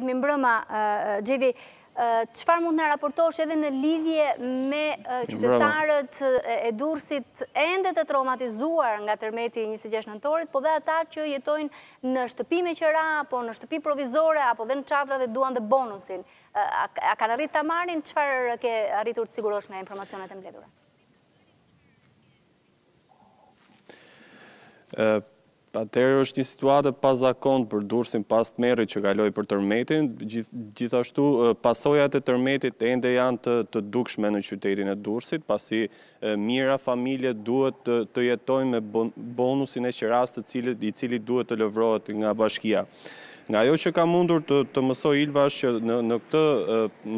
Mirëmbrëma, Xhevi, çfarë mund të na raportosh edhe në lidhje me qytetarët e Durrësit ende të traumatizuar nga tërmeti i 26 nëntorit, po dhe ata që jetojnë në shtëpi me qera, apo në shtëpi provizore, apo edhe në çadra dhe duan dhe bonusin. A kanë arrit ta marrin, çfarë ke arritur të sigurosh nga informacionet e mbledhura? Atëherë është një situatë e pazakontë për Durrësin pas tmerrit që kaloi për tërmetin. Gjithashtu pasojat e tërmetit ende janë të të dukshme në qytetin e Durrësit, pasi mijëra familje duhet të të jetojnë me bonusin e qerasë, të cilit, i cili duhet të lëvrohet nga bashkia. Nga ajo që kam mundur të të mësoj Ilva është që në në këtë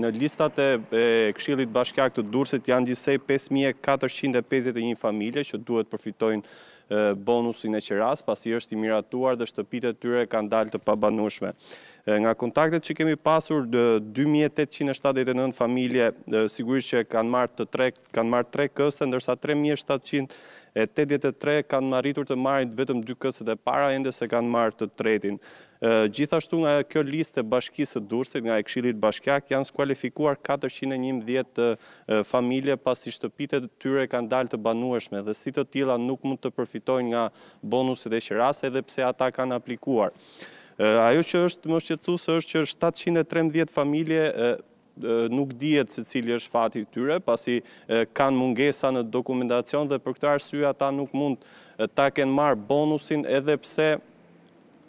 në listat e e Këshillit Bashkiak të Durrësit janë gjithsej pesë mijë e katërqind e pesëdhjetë e një familje që duhet të përfitojnë bonusin e qirasë pasi është i miratuar dhe shtëpitë e tyre kanë dalë të pabanueshme. Nga kontaktet që kemi pasur dy mijë e tetëqind e shtatëdhjetë e nëntë familje sigurisht që e kanë marrë të tre kanë marrë tre këste, ndërsa tre mijë e shtatëqind e tetëdhjetë e tre kanë arritur të marrin vetëm dy këstet e para, ende s'e kanë marrë të tretin. Gjithashtu nga kjo listë e Bashkisë së Durrësit, nga e Këshillit Bashkiak, janë skualifikuar katërqind e njëmbëdhjetë familje, pasi shtëpitë e tyre kanë dalë të banueshme dhe si të tilla nuk mund të përfitojnë nga bonuset e qerasë, edhe pse ata kanë aplikuar. Ajo që është më shqetësuese është që shtatëqind e trembëdhjetë familje Nuk dihet se cili është fati i tyre, pasi kanë mungesa në dokumentacion dhe për këtë arsye ata nuk mund ta kenë marrë bonusin edhe pse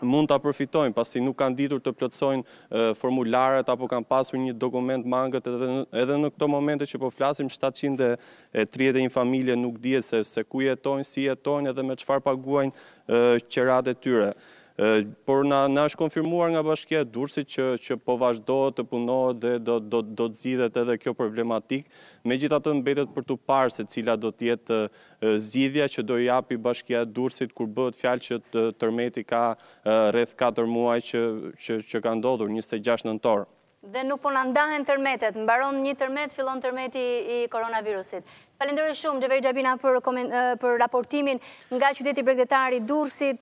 mund ta përfitojnë, pasi nuk kanë ditur të plotësojnë formularët apo kanë pasur një dokument mangët edhe edhe në këto momente që po flasim 731 familje nuk dihet se se ku jetojnë, si jetojnë edhe me çfarë paguajnë qeratë e tyre. Por na na është konfirmuar nga Bashkia e Durrësit që që po vazhdohet të punohet dhe do do do të zgjidhet edhe kjo problematikë. Megjithatë mbetet për t'u parë se cila do të jetë zgjidhja që do i japi Bashkia e Durrësit kur bëhet fjalë që tërmeti ka rreth katër muaj që që që ka ndodhur, njëzet e gjashtë nëntor. Dhe nuk po na ndahen tërmetet, mbaron një tërmet, fillon tërmeti i koronavirusit. Falenderoj shumë Xheveri Xhabina për për raportimin nga qyteti bregdetar i Durrësit.